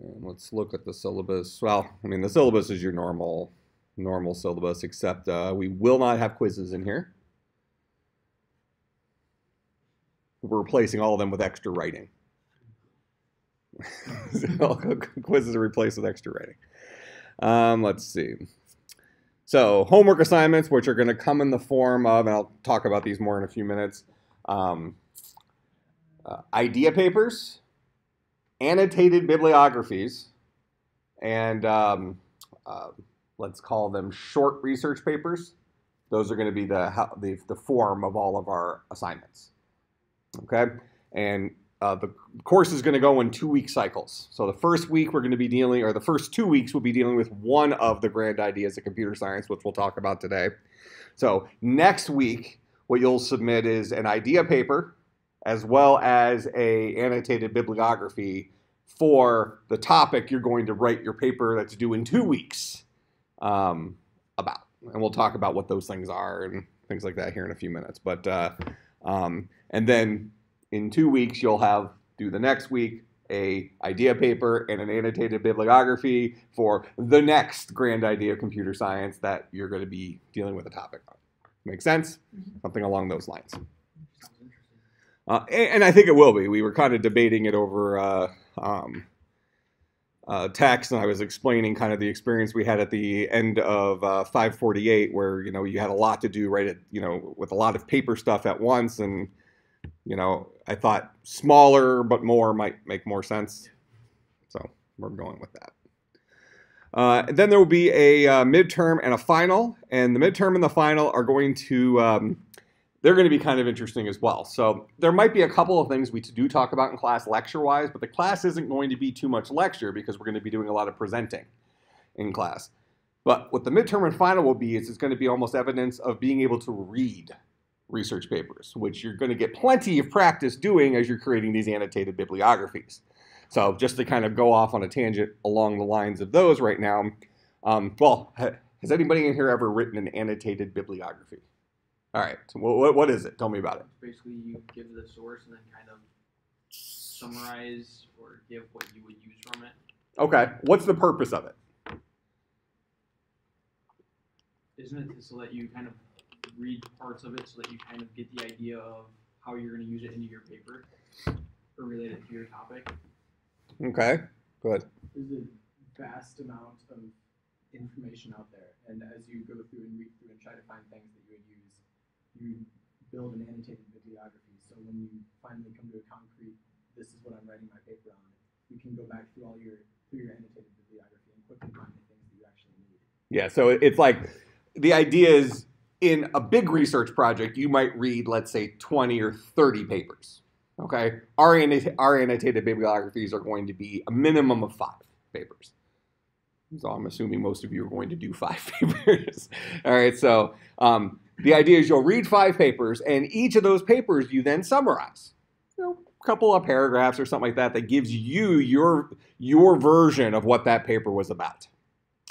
And let's look at the syllabus. Well, I mean, the syllabus is your normal normal syllabus, except uh, we will not have quizzes in here. We're replacing all of them with extra writing. quizzes are replaced with extra writing. Um, let's see. So homework assignments, which are going to come in the form of, and I'll talk about these more in a few minutes, um, uh, idea papers, annotated bibliographies, and um, uh, let's call them short research papers. Those are going to be the, the, the form of all of our assignments. Okay, and uh, the course is going to go in two week cycles. So the first week we're going to be dealing, or the first two weeks we'll be dealing with one of the grand ideas of computer science, which we'll talk about today. So next week, what you'll submit is an idea paper as well as a annotated bibliography for the topic you're going to write your paper that's due in two weeks um, about. And we'll talk about what those things are and things like that here in a few minutes. But uh, um, and then in two weeks you'll have do the next week a idea paper and an annotated bibliography for the next grand idea of computer science that you're going to be dealing with a topic on. Make sense? Mm-hmm. Something along those lines. Uh, and, I think it will be. We were kind of debating it over uh, um, uh, text, and I was explaining kind of the experience we had at the end of uh, 548, where you know you had a lot to do right at you know with a lot of paper stuff at once, and you know I thought smaller but more might make more sense. So we're going with that. Uh, then there will be a uh, midterm and a final, and the midterm and the final are going to um, they're going to be kind of interesting as well. So there might be a couple of things we do talk about in class lecture-wise, but the class isn't going to be too much lecture because we're going to be doing a lot of presenting in class. But what the midterm and final will be is it's going to be almost evidence of being able to read research papers, which you're going to get plenty of practice doing as you're creating these annotated bibliographies. So just to kind of go off on a tangent along the lines of those right now, um, well, has anybody in here ever written an annotated bibliography? All right. So what, what is it? Tell me about it. Basically, you give the source and then kind of summarize or give what you would use from it. Okay. What's the purpose of it? Isn't it so that you kind of read parts of it so that you kind of get the idea of how you're going to use it into your paper or relate it to your topic? Okay. Good. There's a vast amount of information out there, and as you go through and read through and try to find things that you would use you build an annotated bibliography. So when you finally come to a concrete, this is what I'm writing my paper on, you can go back through all your through your annotated bibliography and quickly find the things that you actually need. Yeah, so it's like the idea is in a big research project, you might read, let's say, 20 or 30 papers. Okay, our, our annotated bibliographies are going to be a minimum of five papers. So I'm assuming most of you are going to do five papers. All right, so um, the idea is you'll read five papers, and each of those papers you then summarize. You know, a couple of paragraphs or something like that that gives you your your version of what that paper was about.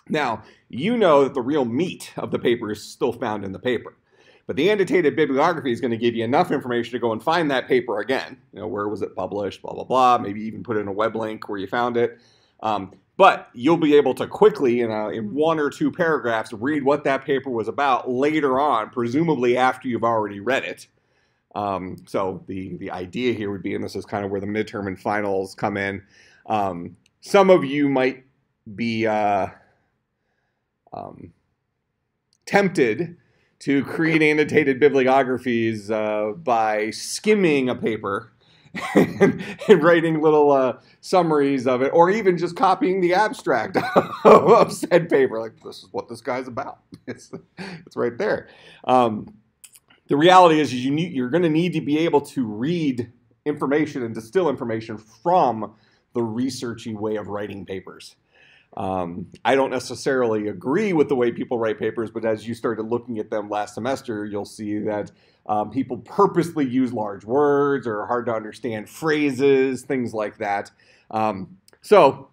Now, you know that the real meat of the paper is still found in the paper. But the annotated bibliography is going to give you enough information to go and find that paper again. You know, where was it published, blah, blah, blah. Maybe even put in a web link where you found it. Um, but you'll be able to quickly, in, a, in one or two paragraphs, read what that paper was about later on, presumably after you've already read it. Um, so the, the idea here would be, and this is kind of where the midterm and finals come in, um, some of you might be uh, um, tempted to create annotated bibliographies uh, by skimming a paper and, writing little uh, summaries of it, or even just copying the abstract of said paper. Like, this is what this guy's about. It's, it's right there. Um, the reality is, you need, you're going to need to be able to read information and distill information from the researchy way of writing papers. Um, I don't necessarily agree with the way people write papers, but as you started looking at them last semester, you'll see that um, people purposely use large words or hard to understand phrases, things like that. Um, so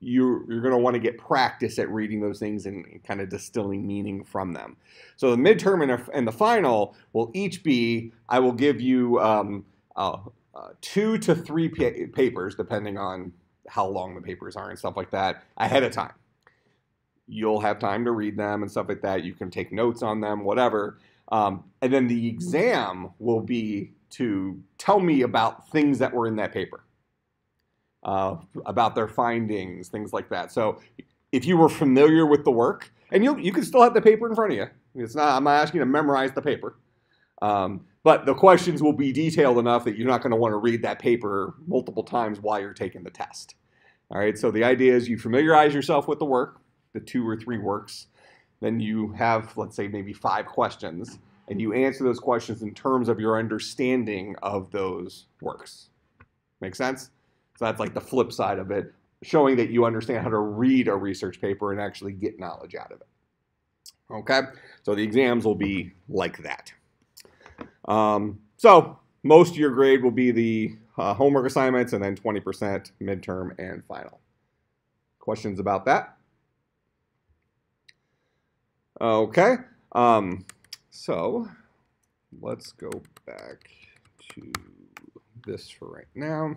you, you're going to want to get practice at reading those things and kind of distilling meaning from them. So the midterm and, and the final will each be, I will give you um, uh, uh, two to three pa papers, depending on how long the papers are and stuff like that ahead of time. You'll have time to read them and stuff like that. You can take notes on them, whatever. Um, and then the exam will be to tell me about things that were in that paper, uh, about their findings, things like that. So if you were familiar with the work, and you you can still have the paper in front of you. It's not. I'm not asking you to memorize the paper, um, but the questions will be detailed enough that you're not going to want to read that paper multiple times while you're taking the test. All right. So the idea is you familiarize yourself with the work, the two or three works. Then you have, let's say, maybe five questions, and you answer those questions in terms of your understanding of those works. Make sense? So that's like the flip side of it showing that you understand how to read a research paper and actually get knowledge out of it. Okay, so the exams will be like that. Um, so most of your grade will be the uh, homework assignments and then 20% midterm and final. Questions about that? Okay, um, so let's go back to this for right now.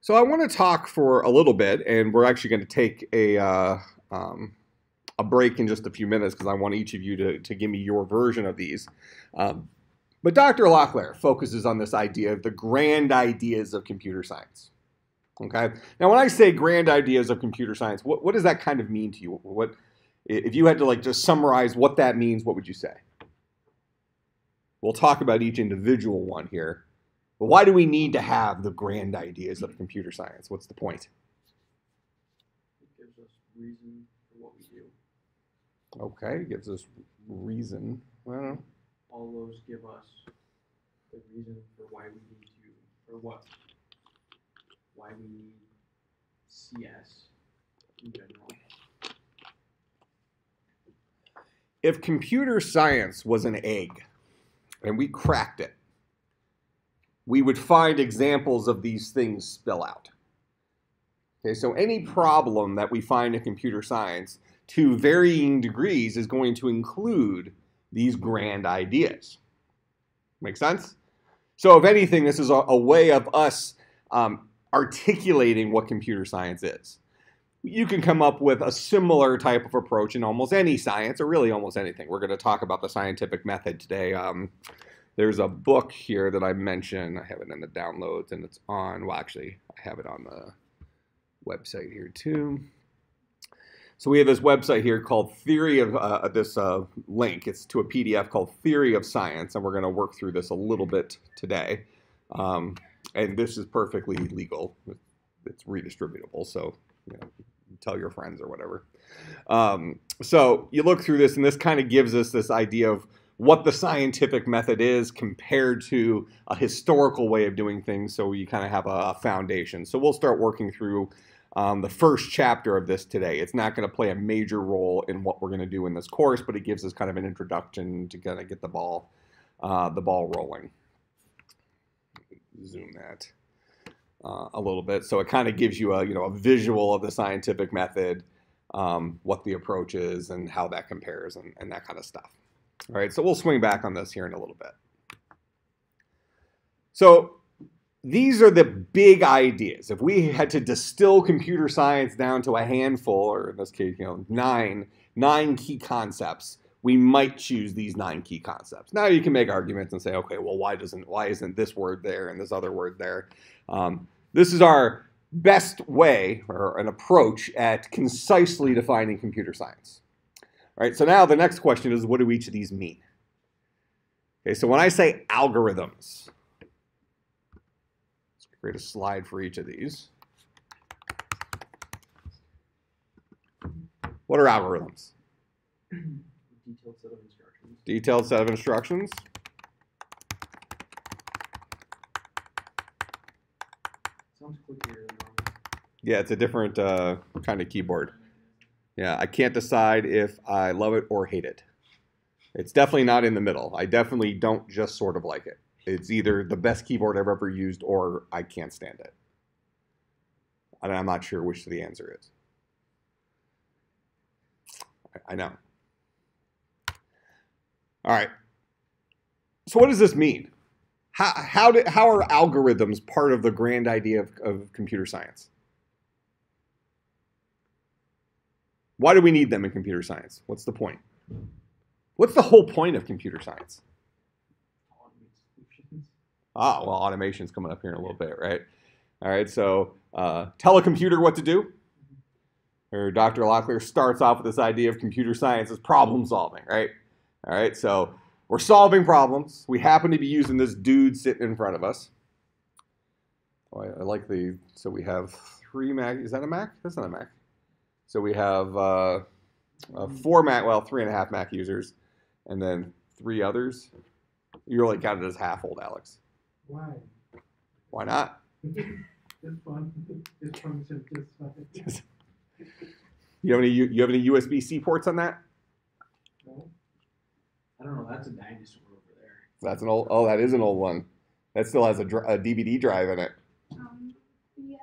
So I want to talk for a little bit, and we're actually going to take a uh, um, a break in just a few minutes because I want each of you to, to give me your version of these. Um, but Dr. Locklear focuses on this idea of the grand ideas of computer science. Okay. Now, when I say grand ideas of computer science, what, what does that kind of mean to you? What if you had to like just summarize what that means? What would you say? We'll talk about each individual one here. But why do we need to have the grand ideas of computer science? What's the point? It gives us reason for what we do. Okay, gives us reason. Well, All those give us the reason for why we need to, or what, why we need CS in general. if computer science was an egg and we cracked it, we would find examples of these things spill out. Okay, so any problem that we find in computer science to varying degrees is going to include these grand ideas. Make sense? So, if anything, this is a, a way of us um, articulating what computer science is. You can come up with a similar type of approach in almost any science, or really almost anything. We're going to talk about the scientific method today. Um, there's a book here that I mentioned. I have it in the downloads, and it's on. Well, actually, I have it on the website here too. So we have this website here called Theory of uh, this uh, link. It's to a PDF called Theory of Science, and we're going to work through this a little bit today. Um, and this is perfectly legal. It's redistributable, so you know, tell your friends or whatever. Um, so you look through this, and this kind of gives us this idea of what the scientific method is compared to a historical way of doing things. So you kind of have a, a foundation. So we'll start working through um, the first chapter of this today. It's not going to play a major role in what we're going to do in this course, but it gives us kind of an introduction to kind of get the ball, uh, the ball rolling. Zoom that uh, a little bit, so it kind of gives you a you know a visual of the scientific method, um, what the approach is, and how that compares, and, and that kind of stuff. All right, so we'll swing back on this here in a little bit. So these are the big ideas. If we had to distill computer science down to a handful, or in this case, you know, nine, nine key concepts, we might choose these nine key concepts. Now you can make arguments and say, okay, well, why doesn't why isn't this word there and this other word there? Um, this is our best way or an approach at concisely defining computer science. All right, so now the next question is, what do each of these mean? Okay, so when I say algorithms, let's create a slide for each of these. What are algorithms? Detailed set of instructions. Detailed set of instructions. Sounds clickier. Yeah, it's a different uh, kind of keyboard. Yeah, I can't decide if I love it or hate it. It's definitely not in the middle. I definitely don't just sort of like it. It's either the best keyboard I've ever used or I can't stand it. And I'm not sure which the answer is. I know. All right. So, what does this mean? how how, do, how are algorithms part of the grand idea of, of computer science? Why do we need them in computer science? What's the point? What's the whole point of computer science? Ah, well, automation's coming up here in a little bit, right? All right, so uh, tell a computer what to do. Or Dr. Locklear starts off with this idea of computer science as problem solving, right? All right, so we're solving problems. We happen to be using this dude sitting in front of us. Oh, I, I like the, so we have three Mac, is that a Mac? That's not a Mac. So we have uh, uh, four Mac, well, three and a half Mac users, and then three others. You're like counted as half old, Alex. Why? Why not? It's fun. It's function just. You have any you have any USB C ports on that? No? I don't know. That's a dinosaur over there. That's an old. Oh, that is an old one. That still has a, dr- a DVD drive in it. Um, yes,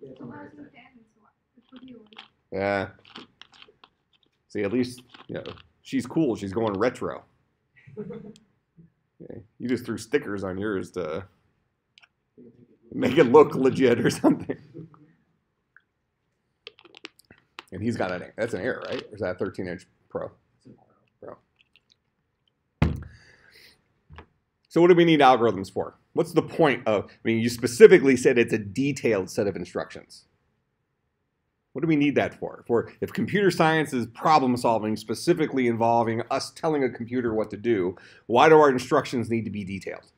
Yeah, it's on the right 2010 is what the pretty old. Yeah. See, at least you know she's cool. She's going retro. Yeah, You just threw stickers on yours to make it look legit or something. And he's got an that's an Air, right? Or is that a 13 inch Pro? It's a pro. So what do we need algorithms for? What's the point of? I mean, you specifically said it's a detailed set of instructions. What do we need that for? For if computer science is problem solving specifically involving us telling a computer what to do, why do our instructions need to be detailed?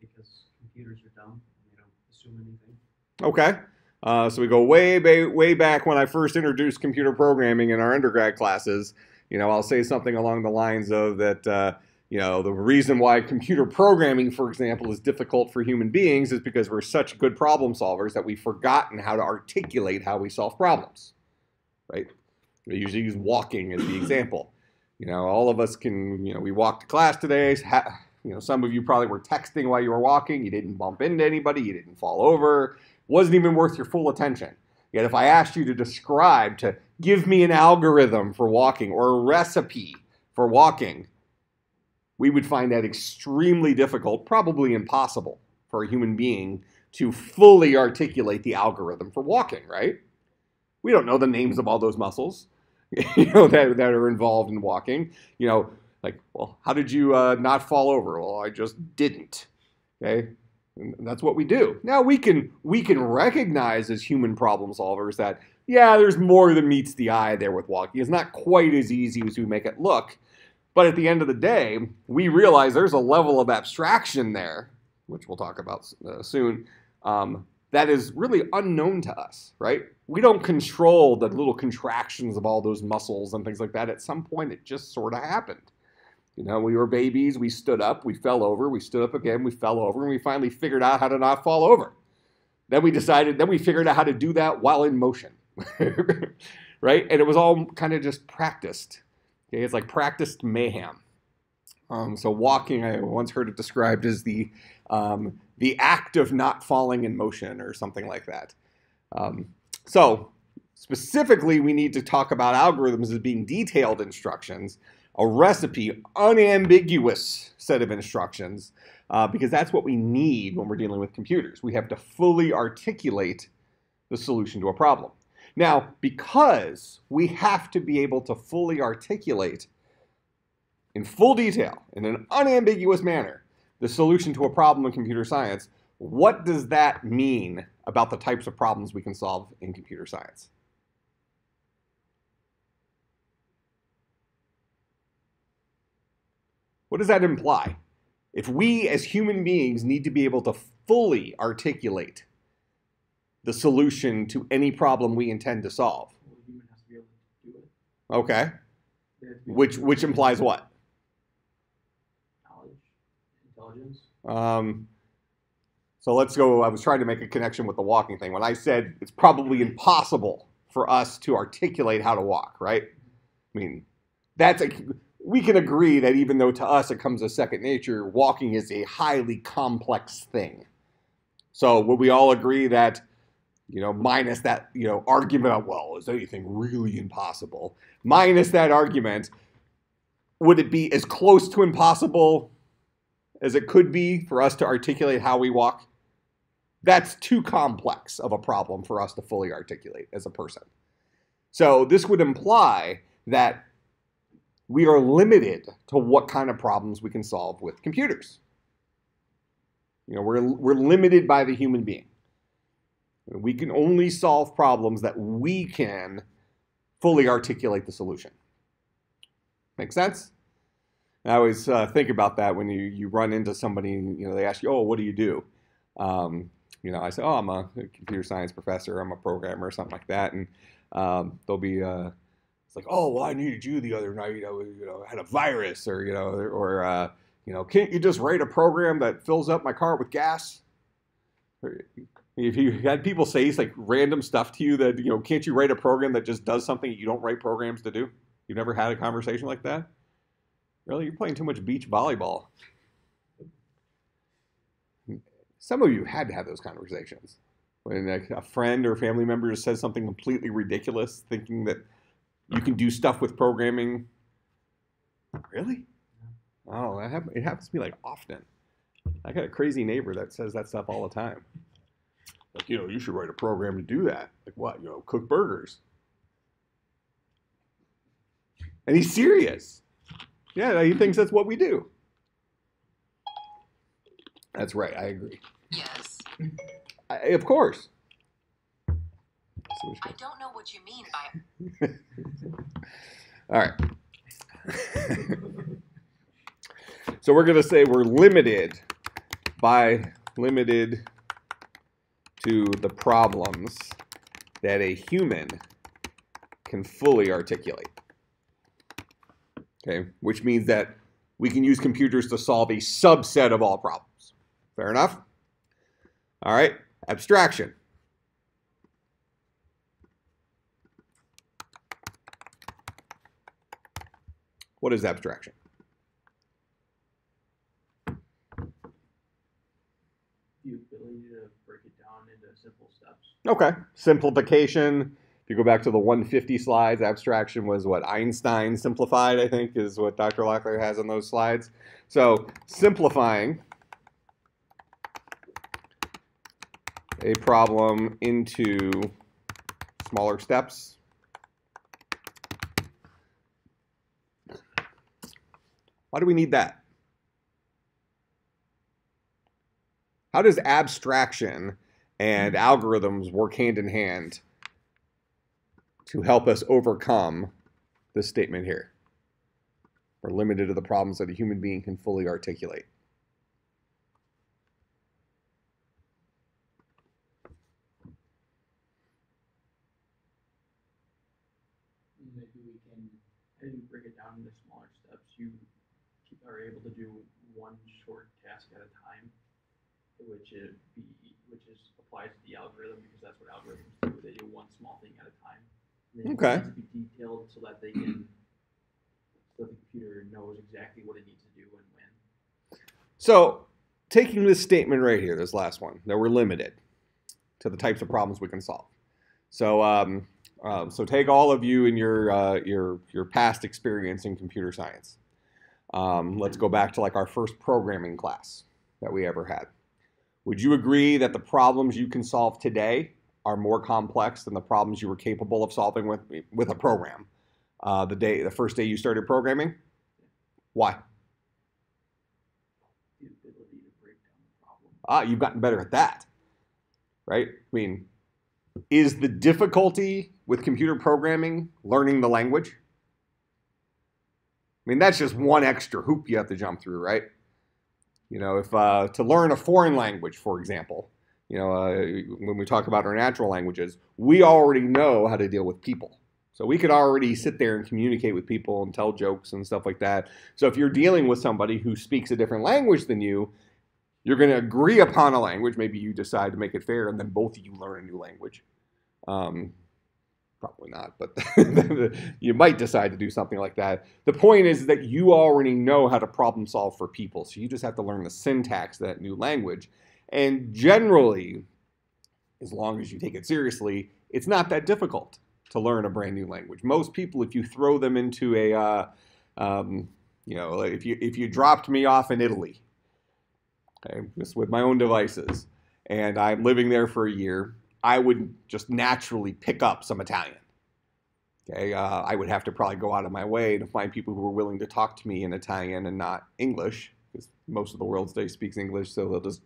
because computers are dumb and they don't assume anything. Okay. Uh, so we go way, way, way back when I first introduced computer programming in our undergrad classes. You know, I'll say something along the lines of that. Uh, you know, the reason why computer programming, for example, is difficult for human beings is because we're such good problem solvers that we've forgotten how to articulate how we solve problems. Right? We usually use walking as the example. You know, all of us can. You know, we walked to class today. Ha- you know, some of you probably were texting while you were walking. You didn't bump into anybody. You didn't fall over wasn't even worth your full attention. Yet if I asked you to describe, to give me an algorithm for walking or a recipe for walking, we would find that extremely difficult, probably impossible for a human being to fully articulate the algorithm for walking, right? We don't know the names of all those muscles, you know, that, that are involved in walking. You know, like, well, how did you uh, not fall over? Well, I just didn't. Okay, that's what we do. Now we can we can recognize as human problem solvers that yeah, there's more than meets the eye there with walking. It's not quite as easy as we make it look. But at the end of the day, we realize there's a level of abstraction there, which we'll talk about uh, soon, um, that is really unknown to us, right? We don't control the little contractions of all those muscles and things like that. At some point, it just sort of happened. You know, we were babies, we stood up, we fell over, we stood up again, we fell over, and we finally figured out how to not fall over. Then we decided, then we figured out how to do that while in motion, right? And it was all kind of just practiced. Okay, it's like practiced mayhem. Um, so walking, I once heard it described as the um, the act of not falling in motion or something like that. Um, so specifically, we need to talk about algorithms as being detailed instructions a recipe, unambiguous set of instructions, uh, because that's what we need when we're dealing with computers. We have to fully articulate the solution to a problem. Now, because we have to be able to fully articulate in full detail, in an unambiguous manner, the solution to a problem in computer science, what does that mean about the types of problems we can solve in computer science? What does that imply? If we as human beings need to be able to fully articulate the solution to any problem we intend to solve, Well, a human has to be able to do it. okay, They have to be- which which implies what? Knowledge, intelligence. Um, so let's go. I was trying to make a connection with the walking thing when I said it's probably impossible for us to articulate how to walk, right? I mean, that's a, we can agree that even though to us it comes as second nature, walking is a highly complex thing. So would we all agree that You know, minus that, you know, argument well, is anything really impossible? Minus that argument, would it be as close to impossible as it could be for us to articulate how we walk? That's too complex of a problem for us to fully articulate as a person. So this would imply that we are limited to what kind of problems we can solve with computers. You know, we're, we're limited by the human being. We can only solve problems that we can fully articulate the solution. Make sense? I always uh, think about that when you, you run into somebody and you know they ask you, "Oh, what do you do?" Um, you know, I say, "Oh, I'm a computer science professor. I'm a programmer, or something like that." And um, they'll be, uh, it's like, "Oh, well, I needed you the other night. I you know, had a virus, or you know, or uh, you know, can't you just write a program that fills up my car with gas?" If you had people say like random stuff to you that you know, can't you write a program that just does something you don't write programs to do? You've never had a conversation like that? Really, you're playing too much beach volleyball. Some of you had to have those conversations when a, a friend or family member just says something completely ridiculous, thinking that you can uh-huh. do stuff with programming. Really? Oh, that happen, it happens to me like often. I got a crazy neighbor that says that stuff all the time. Like, you know, you should write a program to do that. Like, what? You know, cook burgers. And he's serious. Yeah, he thinks that's what we do. That's right. I agree. Yes. I, of course. So I don't know what you mean by All right. so we're going to say we're limited by limited to the problems that a human can fully articulate. Okay, which means that we can use computers to solve a subset of all problems. Fair enough? All right, abstraction. What is abstraction? The ability to break it down into simple steps. Okay. Simplification. If you go back to the 150 slides, abstraction was what Einstein simplified, I think, is what Dr. Locklear has on those slides. So simplifying a problem into smaller steps. Why do we need that? How does abstraction and hmm. algorithms work hand in hand to help us overcome this statement here. We're limited to the problems that a human being can fully articulate. Maybe we can As you break it down into smaller steps, you keep- are able to do one short task at a time, which it be which is applies to the algorithm because that's what algorithms do. They do one small thing at a time. And then it Okay. needs to be detailed so that they can so the computer knows exactly what it needs to do and when. So, taking this statement right here, this last one, that we're limited to the types of problems we can solve. So, um, um, so take all of you in your uh, your your past experience in computer science. Um, let's go back to like our first programming class that we ever had. Would you agree that the problems you can solve today are more complex than the problems you were capable of solving with with a program uh, the day the first day you started programming? Why? The ability to break down the problem. ah, you've gotten better at that, right? I mean, is the difficulty with computer programming learning the language? I mean, that's just one extra hoop you have to jump through, right? You know, if uh, to learn a foreign language, for example, you know, uh, when we talk about our natural languages, we already know how to deal with people. So we could already sit there and communicate with people and tell jokes and stuff like that. So if you're dealing with somebody who speaks a different language than you, you're going to agree upon a language. Maybe you decide to make it fair, and then both of you learn a new language. Um, probably not, but you might decide to do something like that. The point is that you already know how to problem solve for people, so you just have to learn the syntax of that new language. And generally, as long as you take it seriously, it's not that difficult to learn a brand new language. Most people, if you throw them into a, uh, um, you know, if you if you dropped me off in Italy, okay, just with my own devices, and I'm living there for a year, I would just naturally pick up some Italian. Okay, uh, I would have to probably go out of my way to find people who are willing to talk to me in Italian and not English, because most of the world today speaks English, so they'll just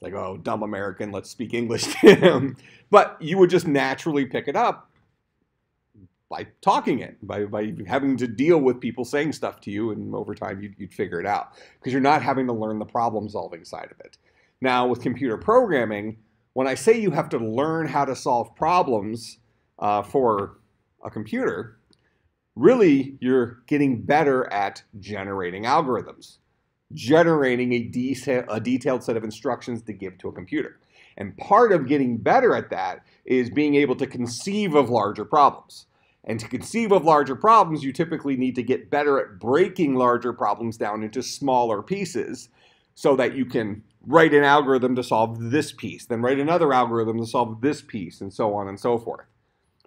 like, oh, dumb American, let's speak English to him. But you would just naturally pick it up by talking it, by, by having to deal with people saying stuff to you, and over time you'd, you'd figure it out because you're not having to learn the problem solving side of it. Now, with computer programming, when I say you have to learn how to solve problems uh, for a computer, really you're getting better at generating algorithms, generating a, a detailed set of instructions to give to a computer. And part of getting better at that is being able to conceive of larger problems. And to conceive of larger problems, you typically need to get better at breaking larger problems down into smaller pieces so that you can write an algorithm to solve this piece, then write another algorithm to solve this piece, and so on and so forth.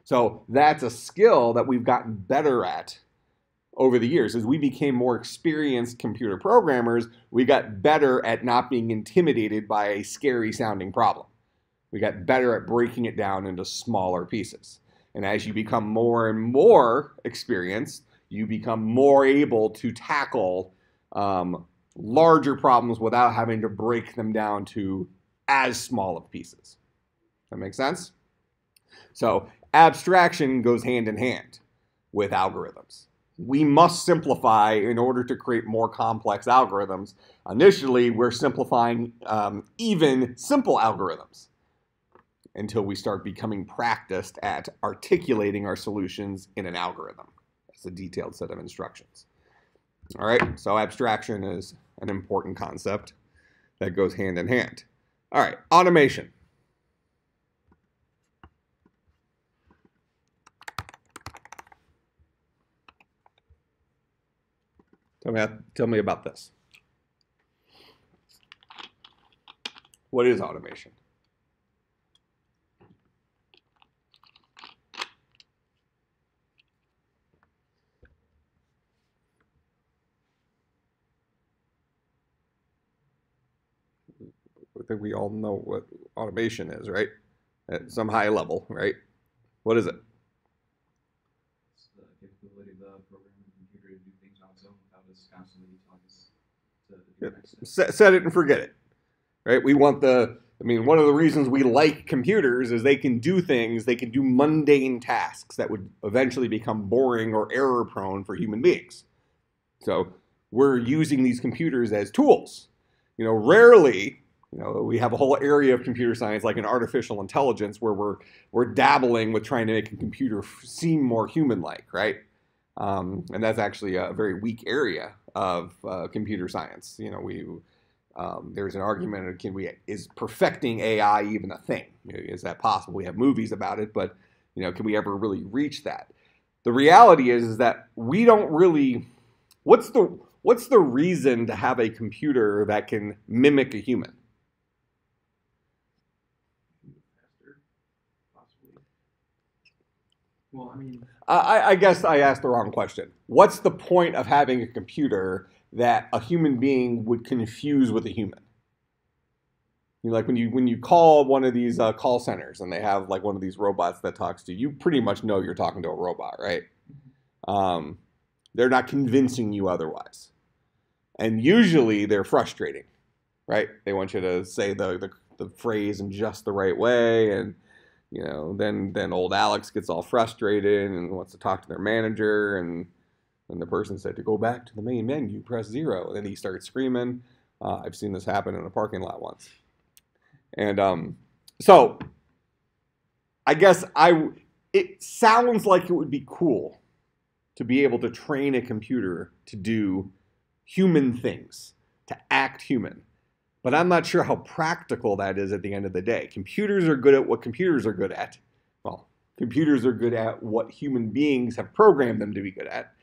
So that's a skill that we've gotten better at over the years. As we became more experienced computer programmers, we got better at not being intimidated by a scary sounding problem. We got better at breaking it down into smaller pieces. And as you become more and more experienced, you become more able to tackle um, larger problems without having to break them down to as small of pieces. That makes sense? So abstraction goes hand in hand with algorithms. We must simplify in order to create more complex algorithms. Initially, we're simplifying um, even simple algorithms until we start becoming practiced at articulating our solutions in an algorithm. It's a detailed set of instructions. All right, so abstraction is an important concept that goes hand in hand. All right, automation. Tell me, tell me about this. What is automation? I think we all know what automation is, right? At mm-hmm. some high level, right? What is it? It's the capability of the programming computer to do things on its own without us constantly telling us to do Yep. the next step. set, set it and forget it right we want the i mean one of the reasons we like computers is they can do things they can do mundane tasks that would eventually become boring or error prone for human beings so we're using these computers as tools you know rarely you know we have a whole area of computer science like an artificial intelligence where we're we're dabbling with trying to make a computer seem more human like right um, and that's actually a very weak area of uh, computer science. You know, we um, there's an argument: of can we is perfecting AI even a thing? Is that possible? We have movies about it, but you know, can we ever really reach that? The reality is, is that we don't really. What's the what's the reason to have a computer that can mimic a human? Well, I mean, I, I guess I asked the wrong question. What's the point of having a computer that a human being would confuse with a human? You know, like when you when you call one of these uh, call centers and they have like one of these robots that talks to you, you pretty much know you're talking to a robot, right? Um, they're not convincing you otherwise, and usually they're frustrating, right? They want you to say the the, the phrase in just the right way, and you know, then then old Alex gets all frustrated and wants to talk to their manager, and and the person said to go back to the main menu, press zero, and then he starts screaming. Uh, I've seen this happen in a parking lot once, and um, so I guess I it sounds like it would be cool to be able to train a computer to do human things, to act human. But I'm not sure how practical that is at the end of the day. Computers are good at what computers are good at. Well, computers are good at what human beings have programmed them to be good at.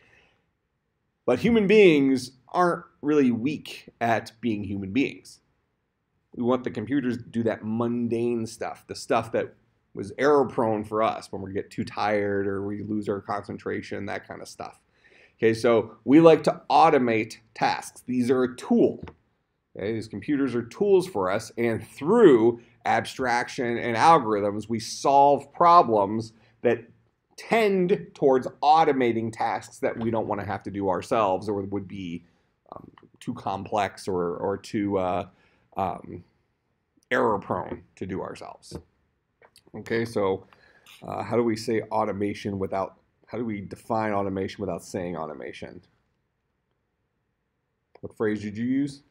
But human beings aren't really weak at being human beings. We want the computers to do that mundane stuff, the stuff that was error prone for us when we get too tired or we lose our concentration, that kind of stuff. Okay, so we like to automate tasks. These are a tool. Okay, these computers are tools for us, and through abstraction and algorithms, we solve problems that tend towards automating tasks that we don't want to have to do ourselves or would be um, too complex or, or too uh, um, error prone to do ourselves. Okay, so uh, how do we say automation without, how do we define automation without saying automation? What phrase did you use?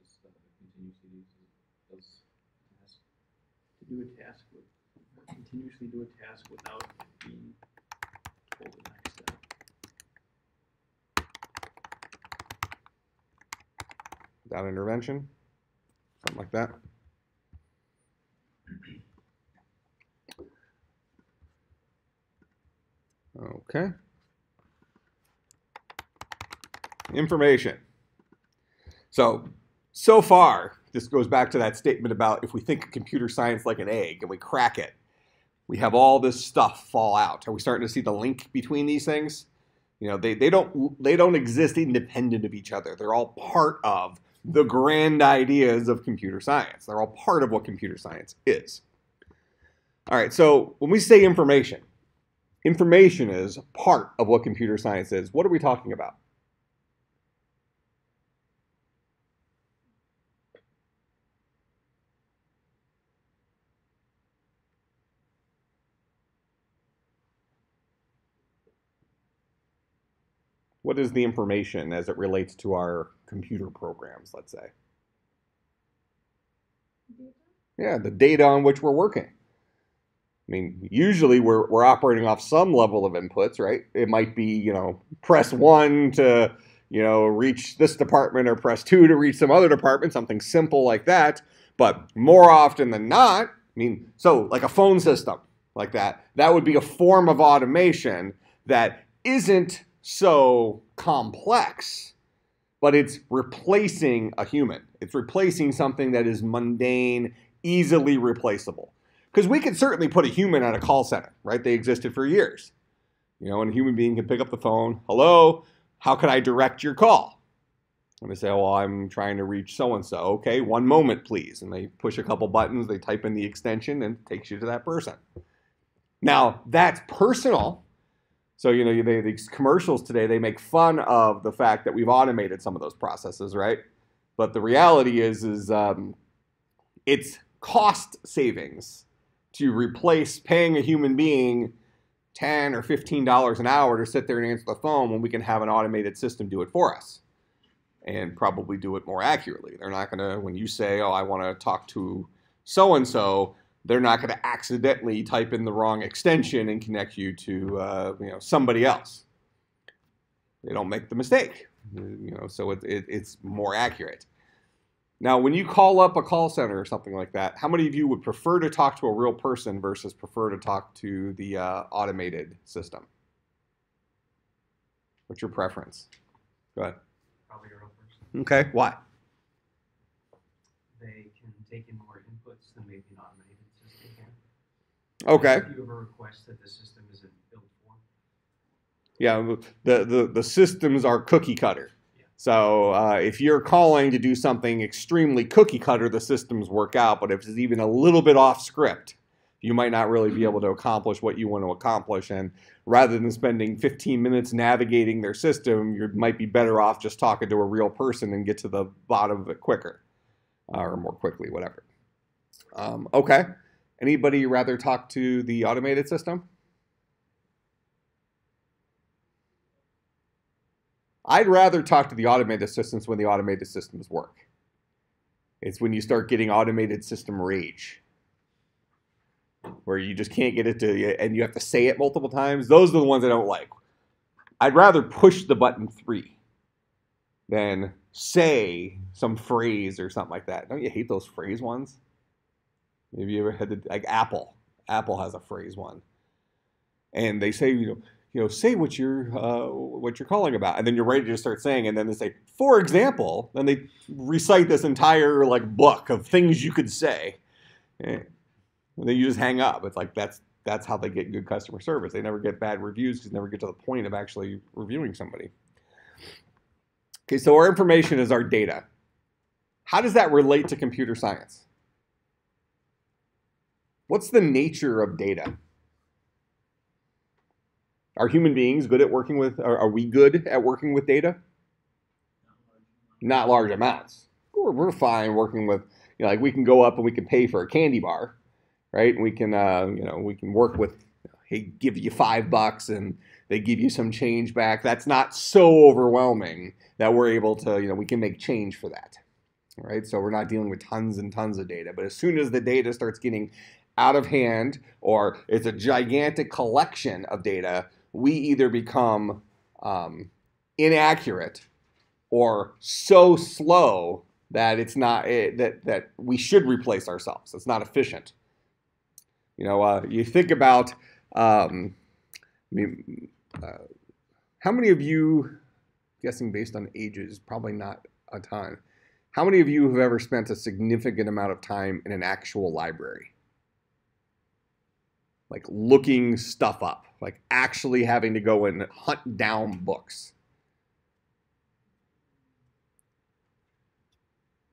Just uh, continuously use those tasks. To do a task with, continuously do a task without being told the next step. Without intervention? Something like that? Okay. Information. So, so far, this goes back to that statement about if we think of computer science like an egg and we crack it, we have all this stuff fall out. Are we starting to see the link between these things? You know, they, they don't they don't exist independent of each other. They're all part of the grand ideas of computer science. They're all part of what computer science is. All right, so when we say information, information is part of what computer science is. What are we talking about? What is the information as it relates to our computer programs, let's say? Yeah, the data on which we're working. I mean, usually we're, we're operating off some level of inputs, right? It might be, you know, press one to, you know, reach this department or press two to reach some other department, something simple like that. But more often than not, I mean, so like a phone system like that, that would be a form of automation that isn't so complex, but it's replacing a human. It's replacing something that is mundane, easily replaceable. Because we could certainly put a human at a call center, right? They existed for years. You know, and a human being can pick up the phone. Hello, how can I direct your call? And they say, well, I'm trying to reach so and so. Okay, one moment, please. And they push a couple buttons, they type in the extension, and it takes you to that person. Now, that's personal. So, you know, they, these commercials today, they make fun of the fact that we've automated some of those processes, right? But the reality is, is um, it's cost savings to replace paying a human being 10 or 15 dollars an hour to sit there and answer the phone when we can have an automated system do it for us and probably do it more accurately they're not going to when you say oh i want to talk to so and so they're not going to accidentally type in the wrong extension and connect you to uh, you know somebody else they don't make the mistake you know so it, it, it's more accurate now, when you call up a call center or something like that, how many of you would prefer to talk to a real person versus prefer to talk to the uh, automated system? What's your preference? Go ahead. Probably a real person. Okay, why? They can take in more inputs than maybe an automated system can. Okay. If you have a request that the system isn't built for, Yeah, the, the, the systems are cookie cutter. Yeah. So uh, if you're calling to do something extremely cookie cutter, the systems work out. But if it's even a little bit off script, you might not really be able to accomplish what you want to accomplish. And rather than spending 15 minutes navigating their system, you might be better off just talking to a real person and get to the bottom of it quicker uh, or more quickly, whatever. Um, okay. Anybody rather talk to the automated system? I'd rather talk to the automated systems when the automated systems work. It's when you start getting automated system rage, where you just can't get it to, and you have to say it multiple times. Those are the ones I don't like. I'd rather push the button three than say some phrase or something like that. Don't you hate those phrase ones? Maybe you ever had the, like Apple. Apple has a phrase one, and they say, you know, you know, say what you're uh, what you're calling about, and then you're ready to start saying, and then they say, for example, then they recite this entire like book of things you could say, and then you just hang up. It's like that's that's how they get good customer service. They never get bad reviews because they never get to the point of actually reviewing somebody. Okay, so our information is our data. How does that relate to computer science? What's the nature of data? Are human beings good at working with, are, we good at working with data? Not large amounts. We're, we're fine working with, you know, like we can go up and we can pay for a candy bar, right? And we can, uh, you know, we can work with, hey, give you five bucks and they give you some change back. That's not so overwhelming that we're able to, you know, we can make change for that, right? So we're not dealing with tons and tons of data. But as soon as the data starts getting out of hand or it's a gigantic collection of data, we either become um, inaccurate or so slow that it's not eh, that that we should replace ourselves. It's not efficient. You know, uh, you think about. Um, I mean, uh, how many of you, guessing based on ages, probably not a ton. How many of you have ever spent a significant amount of time in an actual library? Like looking stuff up, like actually having to go and hunt down books.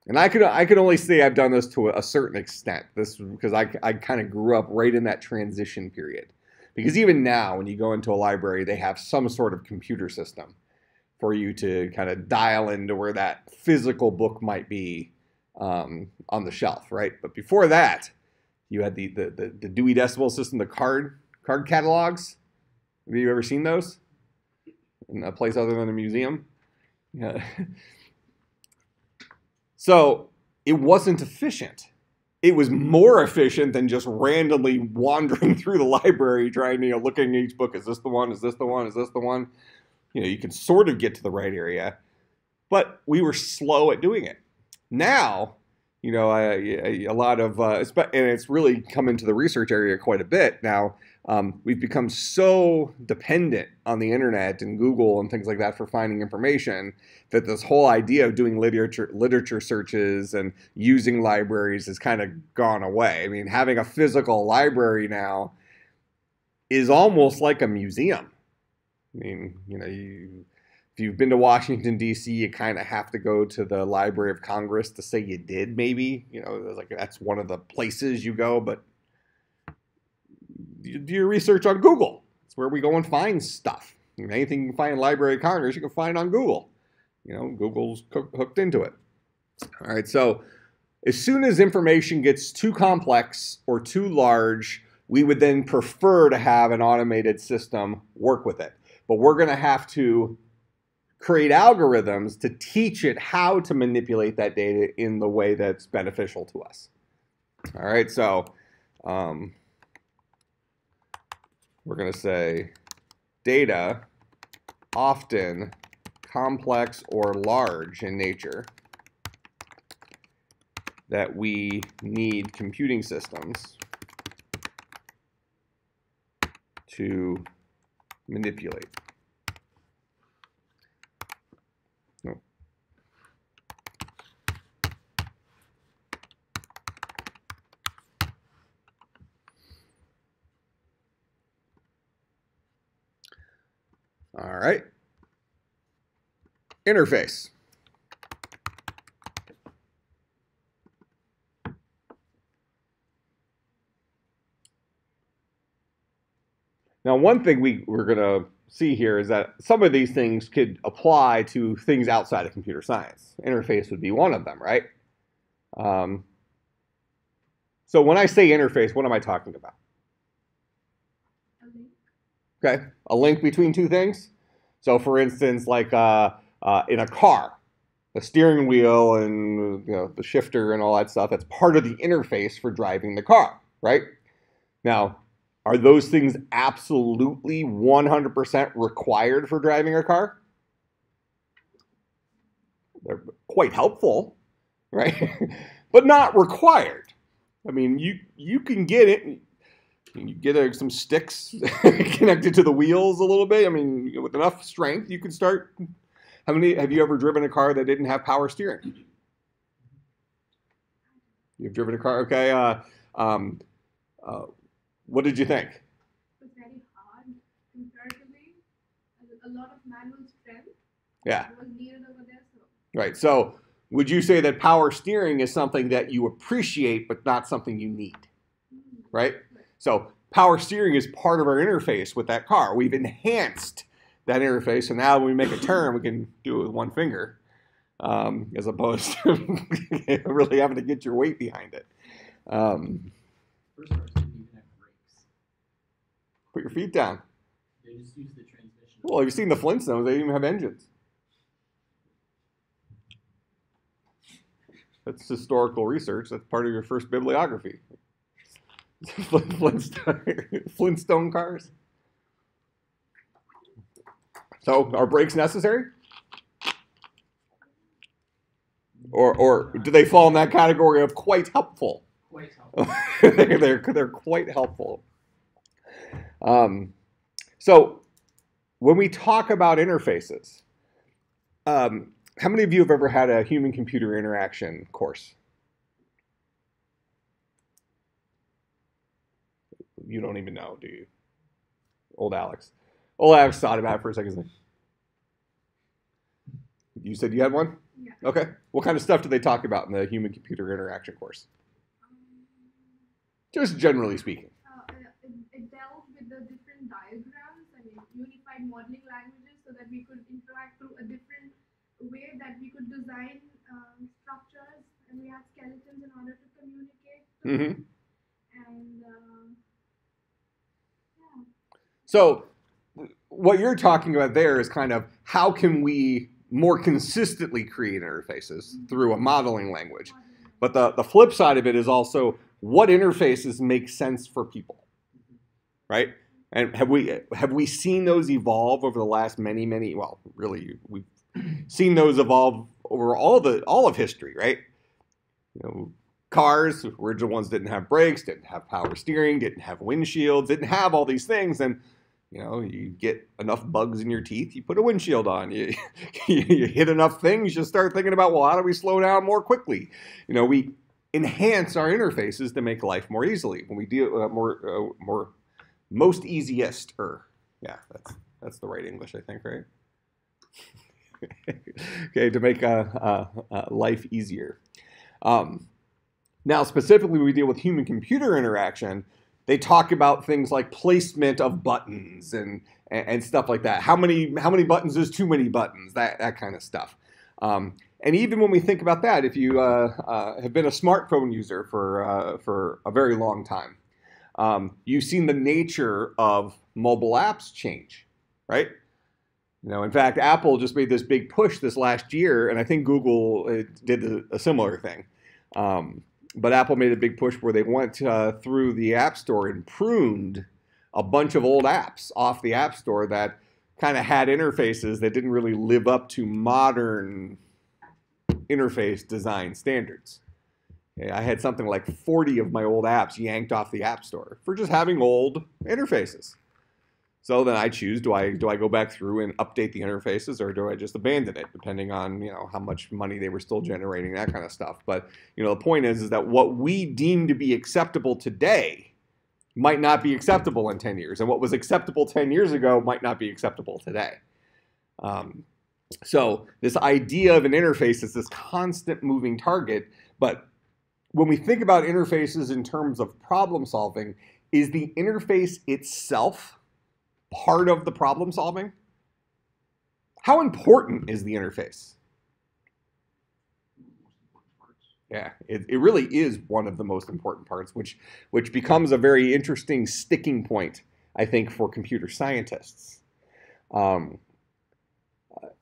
And I could I could only say I've done this to a certain extent. This because I, I kind of grew up right in that transition period. Because even now, when you go into a library, they have some sort of computer system for you to kind of dial into where that physical book might be um, on the shelf, right? But before that, you had the, the, the, the Dewey Decimal System, the card card catalogs. Have you ever seen those? In a place other than a museum? Yeah. so it wasn't efficient. It was more efficient than just randomly wandering through the library trying to you know looking at each book. Is this the one? Is this the one? Is this the one? You know you can sort of get to the right area but we were slow at doing it. Now you know a, a lot of uh, and it's really come into the research area quite a bit now um, we've become so dependent on the internet and Google and things like that for finding information that this whole idea of doing literature literature searches and using libraries has kind of gone away. I mean, having a physical library now is almost like a museum. I mean, you know, you, if you've been to Washington D.C., you kind of have to go to the Library of Congress to say you did. Maybe you know, like that's one of the places you go, but you do your research on Google. It's where we go and find stuff. Anything you can find in Library of Congress, you can find on Google. You know, Google's hooked into it. All right, so as soon as information gets too complex or too large, we would then prefer to have an automated system work with it. But we're going to have to create algorithms to teach it how to manipulate that data in the way that's beneficial to us. All right, so um, we're going to say data often complex or large in nature that we need computing systems to manipulate. All right. Interface. Now, one thing we, we're going to see here is that some of these things could apply to things outside of computer science. Interface would be one of them, right? Um, so when I say interface, what am I talking about? Okay, a link between two things. So, for instance, like uh, uh, in a car, the steering wheel and you know the shifter and all that stuff. That's part of the interface for driving the car, right? Now, are those things absolutely 100% required for driving a car? They're quite helpful, right? but not required. I mean, you you can get it you get uh, some sticks connected to the wheels a little bit. I mean, with enough strength, you can start. How many have you ever driven a car that didn't have power steering? You've driven a car, okay? Uh, um, uh, what did you think? It was very hard comparatively. A, a lot of manual strength Yeah, was needed over there. So right. So, would you say that power steering is something that you appreciate, but not something you need? mm, right? So power steering is part of our interface with that car. We've enhanced that interface, and now when we make a turn, we can do it with one finger, um, as opposed to really having to get your weight behind it. Um, First cars didn't even have brakes. put your feet down. They just used the transmission. Well, have you seen the Flintstones? They didn't even have engines. That's historical research. That's part of your first bibliography. Flintstone, Flintstone cars. So, are brakes necessary? Or, or do they fall in that category of quite helpful? Quite helpful. they're, they're, they're quite helpful. Um, so, when we talk about interfaces, um, how many of you have ever had a human computer interaction course? You don't even know, do you? Old Alex. Old Alex thought about it for a second. You said you had one? Yeah. Okay. What kind of stuff do they talk about in the human computer interaction course? um, Just generally speaking. uh, it, it dealt with the different diagrams and unified modeling languages so that we could interact through a different way that we could design um, structures and we had skeletons in order to communicate. to hmm. And uh. So, what you're talking about there is kind of how can we more consistently create interfaces through a modeling language. But the, the flip side of it is also what interfaces make sense for people, right? And have we have we seen those evolve over the last many many well really we've seen those evolve over all the all of history, right? You know, cars, original ones didn't have brakes, didn't have power steering, didn't have windshields, didn't have all these things, and you know, you get enough bugs in your teeth, you put a windshield on. You, you hit enough things, you start thinking about, well, how do we slow down more quickly? You know, we enhance our interfaces to make life more easily. When we deal uh, more, uh, more, most easiest, or yeah, that's that's the right English, I think, right? okay, to make uh, uh, uh, life easier. Um, now, specifically, we deal with human-computer interaction they talk about things like placement of buttons and, and, stuff like that. How many how many buttons is too many buttons? That that kind of stuff. Um, and even when we think about that, if you uh, uh, have been a smartphone user for uh, for a very long time, um, you've seen the nature of mobile apps change, right? You know, in fact, Apple just made this big push this last year, and I think Google uh, did a, a similar thing. Um, but Apple made a big push where they went uh, through the App Store and pruned a bunch of old apps off the App Store that kind of had interfaces that didn't really live up to modern interface design standards. I had something like 40 of my old apps yanked off the App Store for just having old interfaces. So then I choose do I do I go back through and update the interfaces or do I just abandon it depending on, you know, how much money they were still generating that kind of stuff. But, you know, the point is is that what we deem to be acceptable today might not be acceptable in 10 years and what was acceptable 10 years ago might not be acceptable today. Um, so this idea of an interface is this constant moving target, but when we think about interfaces in terms of problem solving, is the interface itself part of the problem solving? How important is the interface? Yeah, it, it really is one of the most important parts, which which becomes a very interesting sticking point, I think, for computer scientists. Um,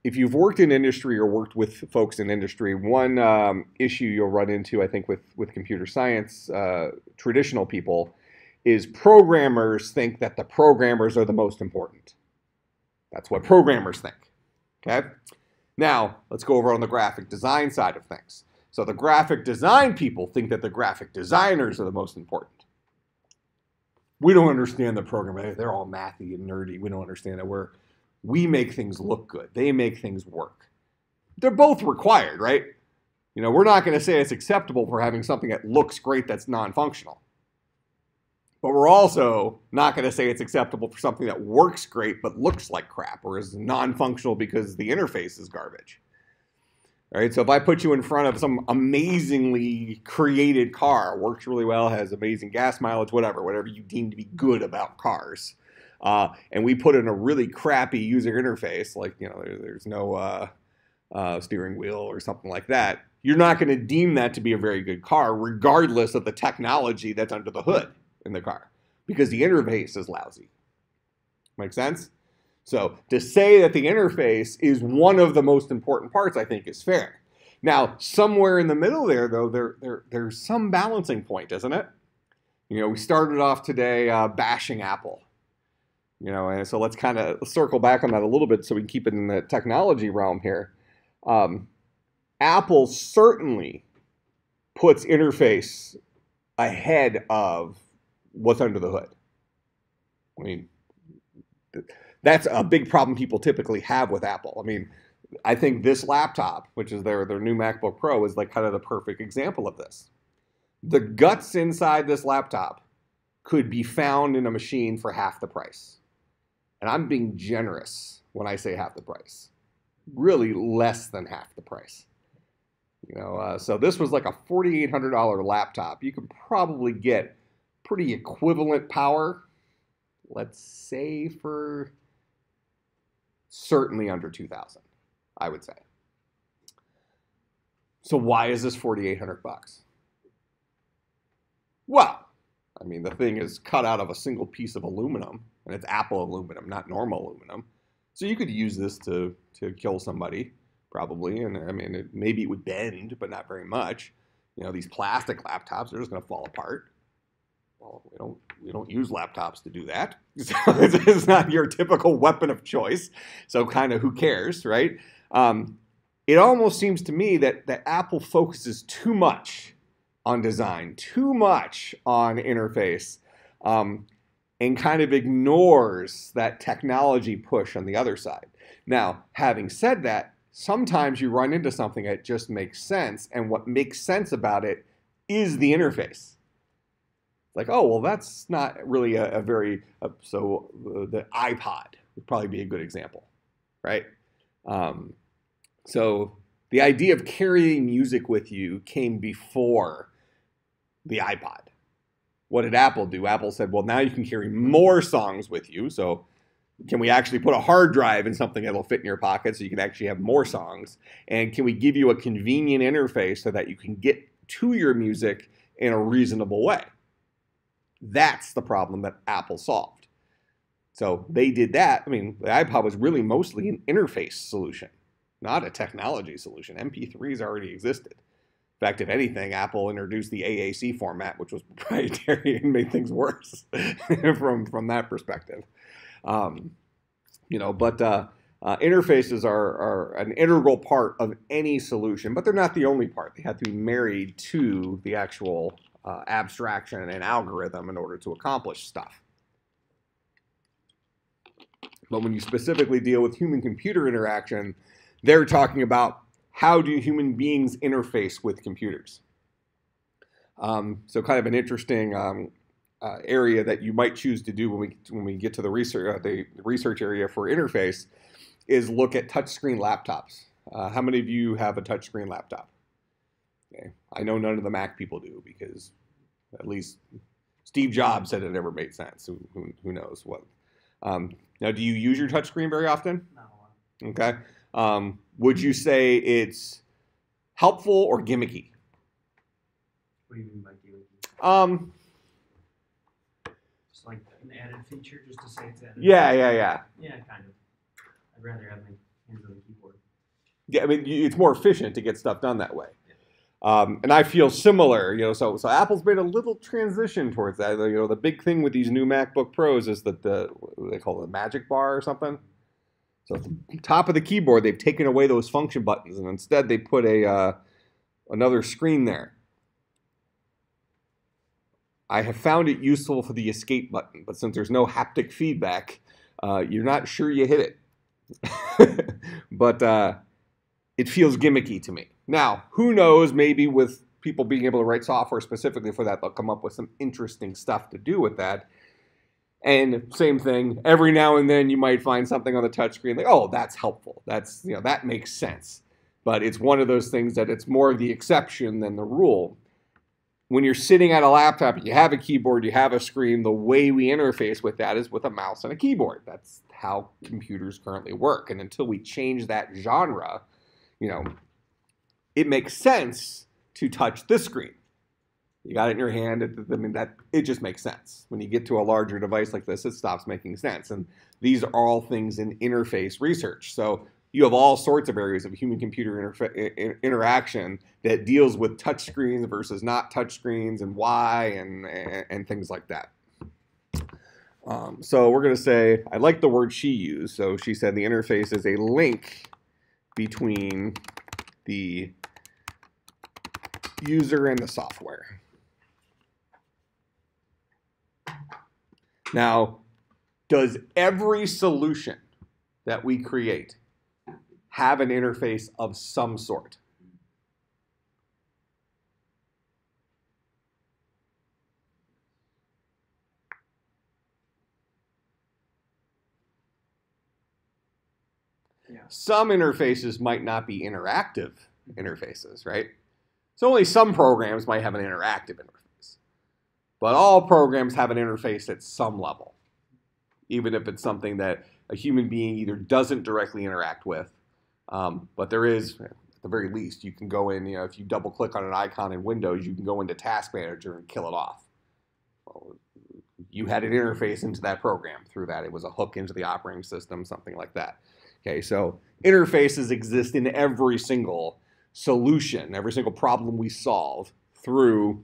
if you've worked in industry or worked with folks in industry, one um, issue you'll run into, I think, with with computer science uh, traditional people, is programmers think that the programmers are the most important. That's what programmers think. Okay. Now let's go over on the graphic design side of things. So the graphic design people think that the graphic designers are the most important. we don't understand the program. They're all mathy and nerdy. We don't understand it. We're we make things look good. They make things work. They're both required, right? You know, we're not going to say it's acceptable for having something that looks great that's non-functional. But we're also not going to say it's acceptable for something that works great but looks like crap or is non-functional because the interface is garbage. All right, so if I put you in front of some amazingly created car, works really well, has amazing gas mileage, whatever, whatever you deem to be good about cars, uh, and we put in a really crappy user interface, like you know, there, there's no uh, uh, steering wheel or something like that, you're not going to deem that to be a very good car, regardless of the technology that's under the hood in the car, because the interface is lousy. Make sense? So to say that the interface is one of the most important parts, I think, is fair. Now, somewhere in the middle there, though, there, there there's some balancing point, isn't it? You know, we started off today uh, bashing Apple. You know, and so let's kind of circle back on that a little bit so we can keep it in the technology realm here. Um, Apple certainly puts interface ahead of what's under the hood. I mean, that's a big problem people typically have with Apple. I mean, I think this laptop, which is their their new MacBook Pro, is like kind of the perfect example of this. The guts inside this laptop could be found in a machine for half the price. And I'm being generous when I say half the price. Really less than half the price. You know, uh, so this was like a $4,800 laptop. You could probably get pretty equivalent power, let's say for certainly under 2000 I would say. So why is this 4800 bucks? Well, I mean, the thing is cut out of a single piece of aluminum, and it's Apple aluminum, not normal aluminum. So you could use this to, to kill somebody, probably. And I mean, it, maybe it would bend, but not very much. You know, these plastic laptops are just going to fall apart. Well, we don't we don't use laptops to do that. So it's not your typical weapon of choice. So kind of who cares, right? Um, it almost seems to me that that Apple focuses too much on design, too much on interface, um, and kind of ignores that technology push on the other side. Now, having said that, sometimes you run into something that just makes sense, and what makes sense about it is the interface like, oh, well, that's not really a, a very, uh, so uh, the iPod would probably be a good example, right? Um, so the idea of carrying music with you came before the iPod. What did Apple do? Apple said, well, now you can carry more songs with you. So can we actually put a hard drive in something that'll fit in your pocket so you can actually have more songs? And can we give you a convenient interface so that you can get to your music in a reasonable way? That's the problem that Apple solved. So they did that. I mean, the iPod was really mostly an interface solution, not a technology solution. MP3s already existed. In fact, if anything, Apple introduced the AAC format, which was proprietary and made things worse from from that perspective. Um, you know, but uh, uh, interfaces are, are an integral part of any solution, but they're not the only part. They have to be married to the actual uh, abstraction and algorithm in order to accomplish stuff. But when you specifically deal with human computer interaction, they're talking about how do human beings interface with computers. Um, so, kind of an interesting um, uh, area that you might choose to do when we when we get to the research uh, the research area for interface is look at touchscreen laptops. Uh, how many of you have a touchscreen laptop? Okay. I know none of the Mac people do because at least Steve Jobs said it never made sense. Who, who, who knows what? Um, now, do you use your touchscreen very often? No. Okay. Um, would you say it's helpful or gimmicky? What do you mean by gimmicky? Um, Just like an added feature, just to say it's added. yeah, yeah, yeah. Yeah, kind of. I'd rather have my hands on the keyboard. Yeah, I mean, it's more efficient to get stuff done that way. Um, and I feel similar, you know. So, so Apple's made a little transition towards that. You know, the big thing with these new MacBook Pros is that the they call it, the Magic Bar or something. So at the top of the keyboard, they've taken away those function buttons, and instead they put a uh, another screen there. I have found it useful for the escape button, but since there's no haptic feedback, uh, you're not sure you hit it. but uh, it feels gimmicky to me. Now, who knows? Maybe with people being able to write software specifically for that, they'll come up with some interesting stuff to do with that. And same thing, every now and then you might find something on the touchscreen like, oh, that's helpful. That's you know that makes sense. But it's one of those things that it's more the exception than the rule. When you're sitting at a laptop, you have a keyboard, you have a screen. The way we interface with that is with a mouse and a keyboard. That's how computers currently work. And until we change that genre, you know, it makes sense to touch this screen. You got it in your hand. It, I mean, that it just makes sense. When you get to a larger device like this, it stops making sense. And these are all things in interface research. So you have all sorts of areas of human-computer interfa- interaction that deals with touch screens versus not touch screens and why and, and, and things like that. Um, so we're going to say, I like the word she used. So she said the interface is a link between the user and the software. Now, does every solution that we create have an interface of some sort? Yeah. Some interfaces might not be interactive interfaces, right? So only some programs might have an interactive interface. But all programs have an interface at some level, even if it's something that a human being either doesn't directly interact with, um, but there is, at the very least, you can go in, you know, if you double click on an icon in Windows, you can go into Task Manager and kill it off. Well, you had an interface into that program through that. It was a hook into the operating system, something like that. Okay, so interfaces exist in every single solution, every single problem we solve through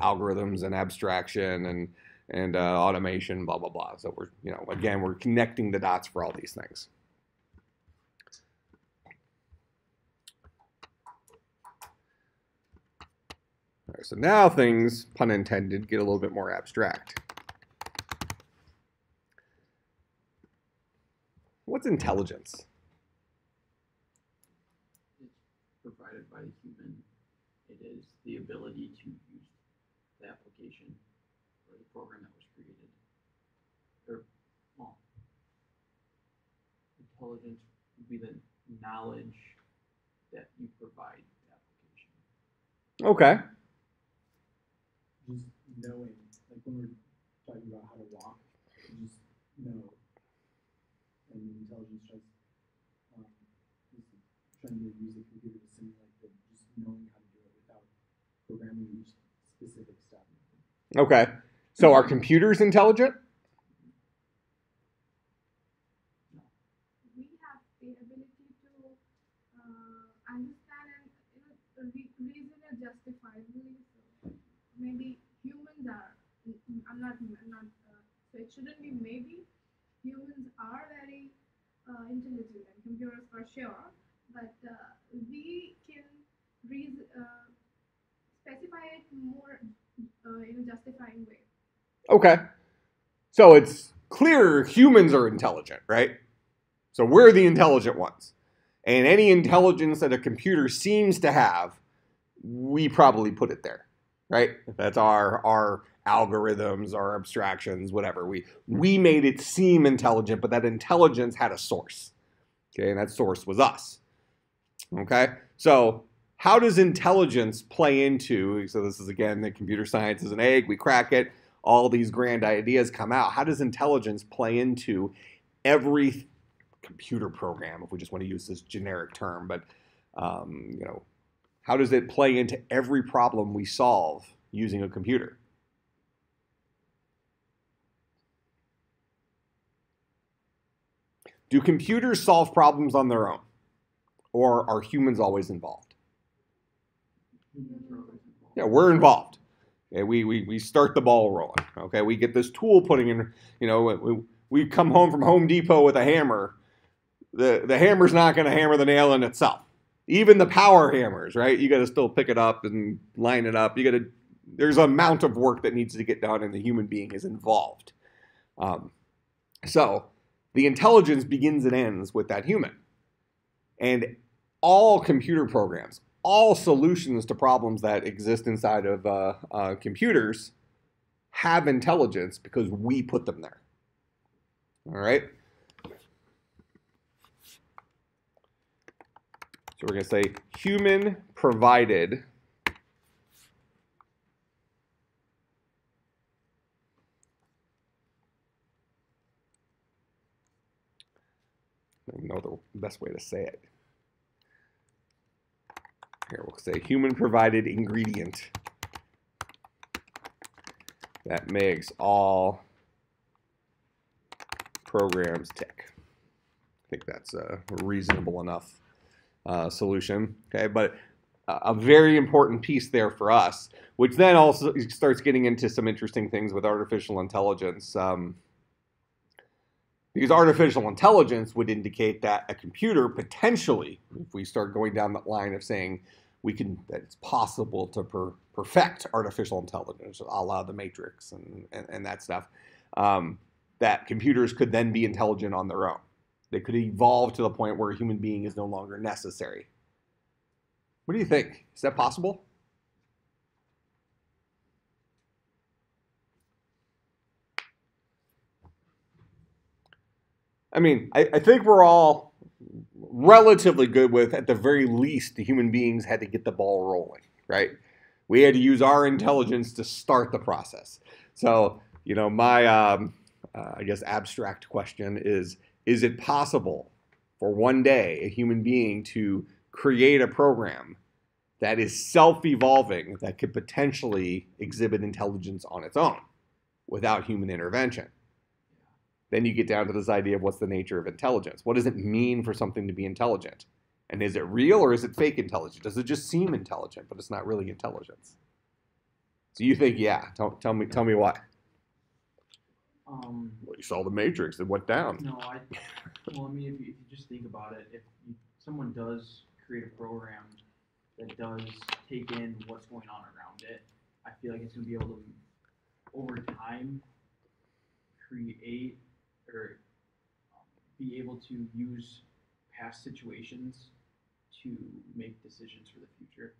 algorithms and abstraction and and uh, automation, blah blah blah. So we're you know again we're connecting the dots for all these things. So now things, pun intended, get a little bit more abstract. What's intelligence? provided by the human. It is the ability to use the application or the program that was created. Or, well, intelligence would be the knowledge that you provide the application. Okay. Just knowing, like when we're talking about how to walk, you just know. And intelligence tries, um, trying to use a computer to simulate the, just knowing how to do it without programming each specific step. Okay. So are computers intelligent? we have the ability to uh, understand and you know reason it justifiably. So maybe humans are. I'm not. I'm not. Uh, so it shouldn't be maybe. Humans are very uh, intelligent and computers for sure, but uh, we can reason, uh, specify it more uh, in a justifying way. Okay. So it's clear humans are intelligent, right? So we're the intelligent ones. And any intelligence that a computer seems to have, we probably put it there, right? That's our our algorithms, our abstractions, whatever. We we made it seem intelligent, but that intelligence had a source. Okay, and that source was us. Okay? So how does intelligence play into so this is again the computer science is an egg, we crack it, all these grand ideas come out. How does intelligence play into every computer program, if we just want to use this generic term, but um, you know, how does it play into every problem we solve using a computer? Do computers solve problems on their own? Or are humans always involved? Humans are always involved. Yeah, we're involved. Okay, we, we, we start the ball rolling. Okay, we get this tool putting in, you know, we, we come home from Home Depot with a hammer. The, the hammer's not going to hammer the nail in itself. Even the power hammers, right? You got to still pick it up and line it up. You got to there's an amount of work that needs to get done, and the human being is involved. Um, so the intelligence begins and ends with that human, and all computer programs, all solutions to problems that exist inside of uh, uh, computers have intelligence because we put them there. All right. So we're going to say human provided I don't know the best way to say it. Here we'll say human provided ingredient that makes all programs tick. I think that's a reasonable enough uh, solution. Okay, but a very important piece there for us, which then also starts getting into some interesting things with artificial intelligence. Um, because artificial intelligence would indicate that a computer potentially, if we start going down that line of saying we can, that it's possible to per, perfect artificial intelligence, a la the Matrix and, and, and that stuff, um, that computers could then be intelligent on their own. They could evolve to the point where a human being is no longer necessary. What do you think? Is that possible? I mean, I, I, think we're all relatively good with, at the very least, the human beings had to get the ball rolling, right? We had to use our intelligence to start the process. So, you know, my, um, uh, I guess, abstract question is Is it possible for one day a human being to create a program that is self evolving that could potentially exhibit intelligence on its own without human intervention? Then you get down to this idea of what's the nature of intelligence. What does it mean for something to be intelligent? And is it real or is it fake intelligence? Does it just seem intelligent, but it's not really intelligence? So you think, yeah? Tell, tell me, tell me why. Um, well, you saw the Matrix; it went down. No, I. Well, I mean, if you, if you just think about it, if you, someone does create a program that does take in what's going on around it, I feel like it's going to be able to, over time, create or um, be able to use past situations to make decisions for the future.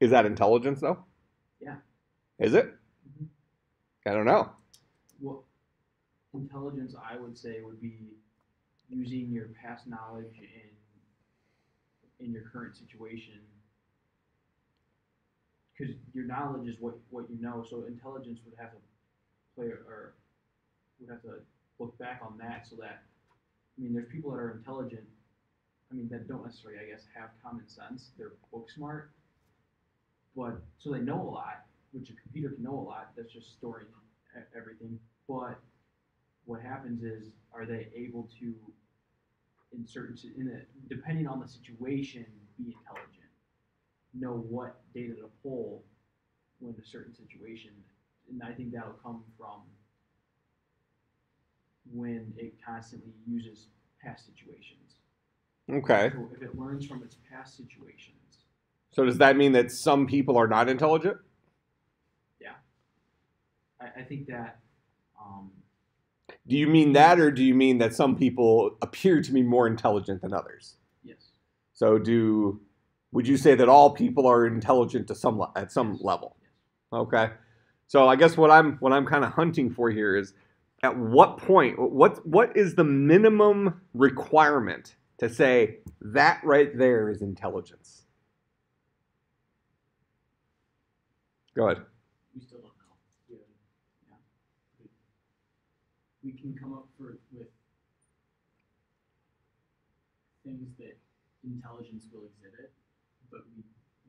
Is that intelligence, though? Yeah. Is it? Mhm. I don't know. Well, intelligence, I would say, would be using your past knowledge in in your current situation. Because your knowledge is what what you know, so intelligence would have to play or would have to look back on that so that I mean, there's people that are intelligent. I mean, that don't necessarily, I guess, have common sense. They're book smart, but so they know a lot, which a computer can know a lot. That's just storing everything. But what happens is, are they able to, in certain, in depending on the situation, be intelligent, know what data to pull when a certain situation, and I think that'll come from when it constantly uses past situations. Okay. So if it learns from its past situations, So does that mean that some people are not intelligent? I, I think that um, Do you mean that, or do you mean that some people appear to be more intelligent than others? yes, So do would you say that all people are intelligent to some at some level? yes. Okay. So I guess what I'm what I'm kind of hunting for here is at what point what what is the minimum requirement to say that right there is intelligence? Go ahead. we still don't know. We, yeah. we, we can come up for, with things that intelligence will exhibit, but we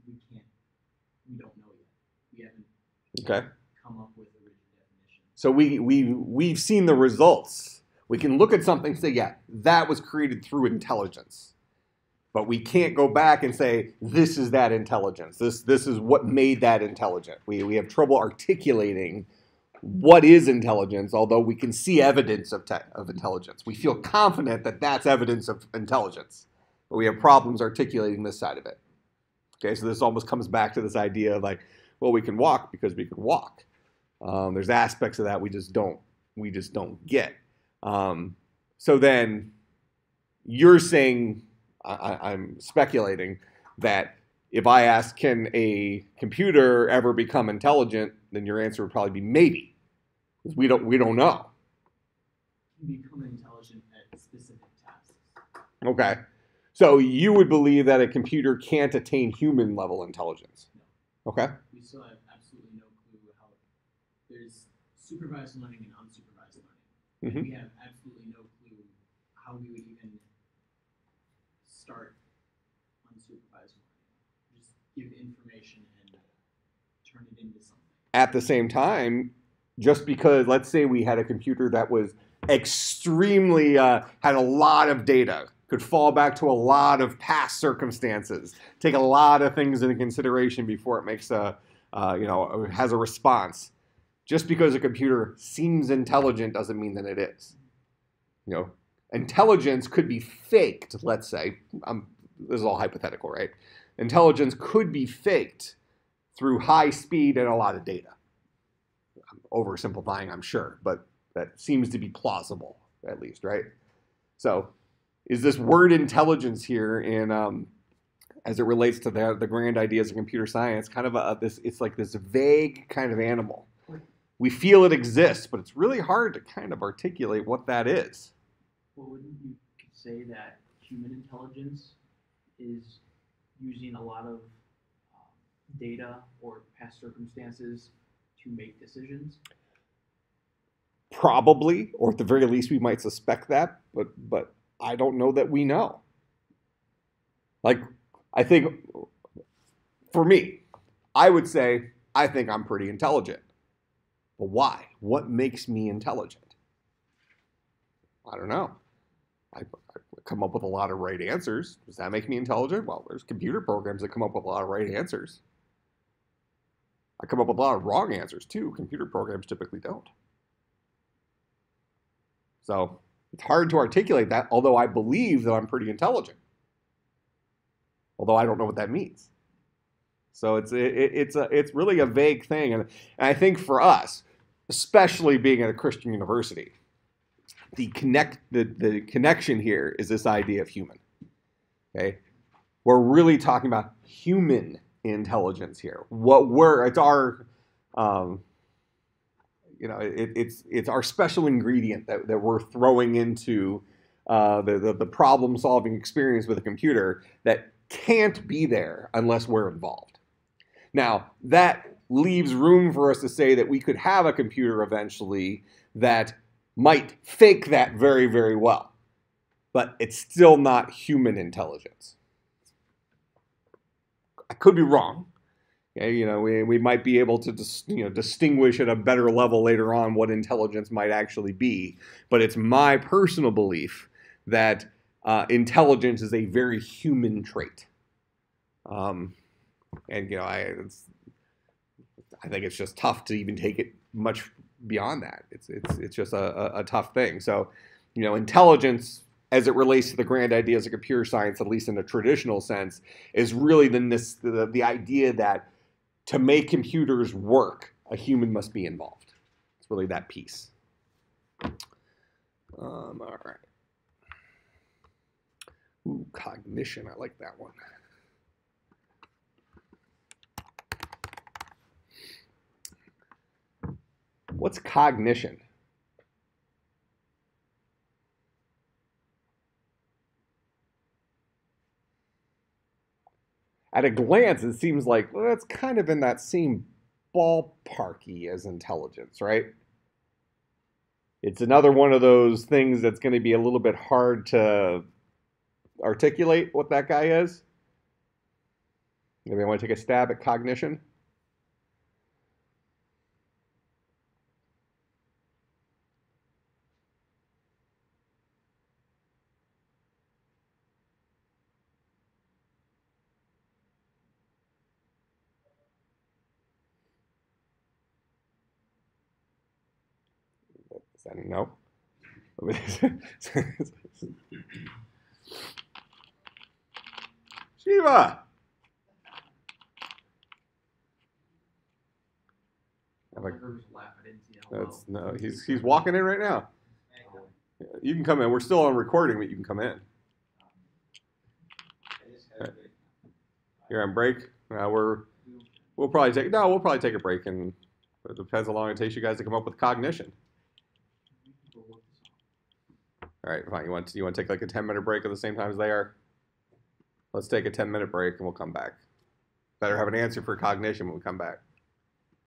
we can't we don't know yet. We haven't Okay. Come up with a rigid definition. So we we we've seen the results. We can look at something and say, yeah, that was created through intelligence. But we can't go back and say, this is that intelligence. This this is what made that intelligent. We we have trouble articulating what is intelligence, although we can see evidence of of intelligence. We feel confident that that's evidence of intelligence, but we have problems articulating this side of it. Okay, so this almost comes back to this idea of like, well, we can walk because we can walk. Um, there's aspects of that we just don't we just don't get. Um, so then you're saying I, I- I'm speculating that if I ask, can a computer ever become intelligent, then your answer would probably be maybe, because we don't we don't know. Become intelligent at specific tasks. Okay, so you would believe that a computer can't attain human level intelligence. Okay. We still have absolutely no clue how there's supervised learning and unsupervised learning. Mhm. And we have absolutely no clue how we would even start unsupervised learning. Just give information and turn it into something. at the same time, just because let's say we had a computer that was extremely uh, had a lot of data, could fall back to a lot of past circumstances, take a lot of things into consideration before it makes a uh, you know has a response. Just because a computer seems intelligent doesn't mean that it is. You know, intelligence could be faked. Let's say, um, this is all hypothetical, right? Intelligence could be faked through high speed and a lot of data. I'm oversimplifying, I'm sure, but that seems to be plausible, at least, right? So, is this word intelligence here in um, as it relates to the, the grand ideas of computer science kind of a this it's like this vague kind of animal we feel it exists but it's really hard to kind of articulate what that is. Well, wouldn't you say that human intelligence is using a lot of um, data or past circumstances to make decisions? probably or at the very least we might suspect that but but i don't know that we know. Like i think for me i would say i think i'm pretty intelligent but why? What makes me intelligent? I don't know. I, I come up with a lot of right answers. Does that make me intelligent? Well there's computer programs that come up with a lot of right answers. I come up with a lot of wrong answers too. Computer programs typically don't. So it's hard to articulate that, although I believe that I'm pretty intelligent. Although I don't know what that means. So it's it, it's a it's really a vague thing, and, and I think for us, especially being at a Christian university, the connect the, the connection here is this idea of human. Okay, we're really talking about human intelligence here. What we're it's our um, you know, it, it's it's our special ingredient that, that we're throwing into uh, the, the the problem solving experience with a computer that can't be there unless we're involved. Now that leaves room for us to say that we could have a computer eventually that might fake that very very well, but it's still not human intelligence. I could be wrong. Okay, you know, we, we might be able to dis, you know distinguish at a better level later on what intelligence might actually be. But it's my personal belief that uh, intelligence is a very human trait. Um, and you know, I it's, I think it's just tough to even take it much beyond that. It's it's it's just a, a, a tough thing. So, you know, intelligence as it relates to the grand ideas of computer science, at least in a traditional sense, is really the the, the idea that to make computers work, a human must be involved. It's really that piece. Um, all right. Ooh, cognition. I like that one. What's cognition? At a glance, it seems like well, it's kind of in that same ballparky as intelligence, right? It's another one of those things that's going to be a little bit hard to articulate what that guy is. Maybe I want to take a stab at cognition. Shiva! That's no. He's he's walking in right now. You can come in. We're still on recording, but you can come in. Right. You're on break. Uh, we're we'll probably take no. We'll probably take a break, and it depends how long it takes you guys to come up with cognition. All right, fine. You want to, you want to take like a ten minute break at the same time as they are? Let's take a ten minute break, and we'll come back. Better have an answer for cognition when we come back.